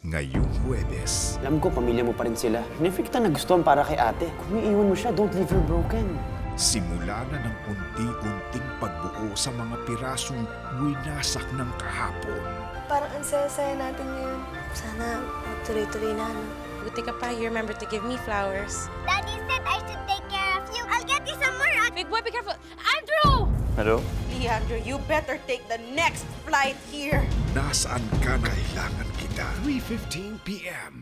ngayong Huwebes. Alam ko, pamilya mo pa rin sila. Never kita nagustuhan para kay ate. Kung iiwan mo siya, don't leave her broken. Simula na ng unti-unting pagbuo sa mga pirasong winasak ng kahapon. Parang ang saya-saya natin ngayon. Sana magtuloy-tuloy na, no? Buti ka pa, you remember to give me flowers. Daddy said I should take care of you. I'll get you some more. Big boy, be careful! Andrew! Hello? Leandro, you better take the next flight here. Nasaan ka na kailangan kita? 3.15 p.m.